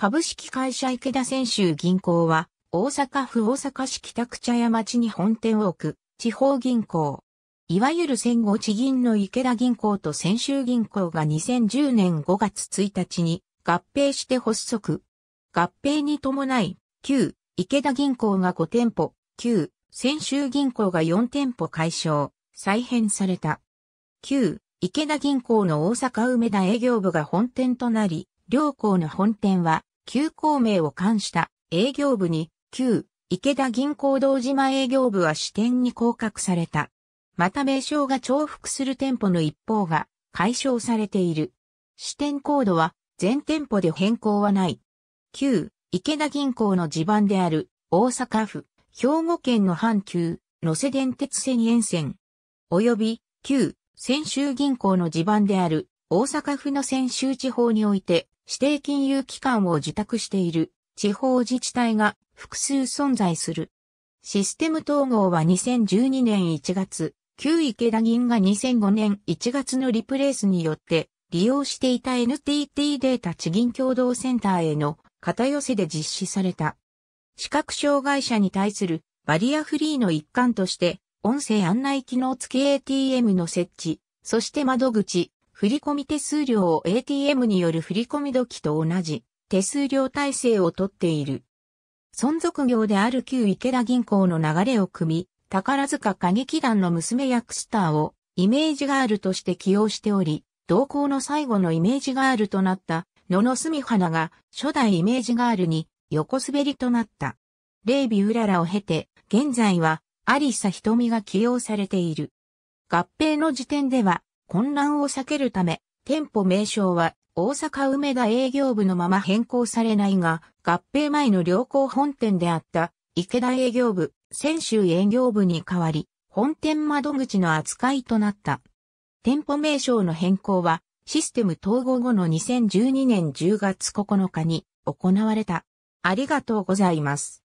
株式会社池田泉州銀行は、大阪府大阪市北区茶屋町に本店を置く地方銀行。いわゆる戦後地銀の池田銀行と泉州銀行が2010年5月1日に合併して発足。合併に伴い、旧池田銀行が5店舗、旧泉州銀行が4店舗解消、再編された。旧池田銀行の大阪梅田営業部が本店となり、両校の本店は旧校名を冠した営業部に、旧池田銀行堂島営業部は支店に降格された。また名称が重複する店舗の一方が解消されている。支店コードは全店舗で変更はない。旧池田銀行の地盤である大阪府、兵庫県の阪急、野瀬電鉄線沿線、及び旧泉州銀行の地盤である大阪府の泉州地方において指定金融機関を受託している地方自治体が複数存在する。システム統合は2012年1月、旧池田銀が2005年1月のリプレイスによって利用していた NTT データ地銀共同センターへの片寄せで実施された。視覚障害者に対するバリアフリーの一環として、音声案内機能付き ATM の設置、そして窓口、振込手数料を ATM による振込時と同じ手数料体制をとっている。存続業である旧池田銀行の流れを組み、宝塚歌劇団の娘役スターをイメージガールとして起用しており、同行の最後のイメージガールとなった野々住花が初代イメージガールに横滑りとなった。レイビウララを経て、現在はアリサ瞳が起用されている。合併の時点では混乱を避けるため、店舗名称は大阪梅田営業部のまま変更されないが、合併前の良好本店であった池田営業部、泉州営業部に代わり、本店窓口の扱いとなった。店舗名称の変更は、システム統合後の2012年10月9日に行われた。ありがとうございます。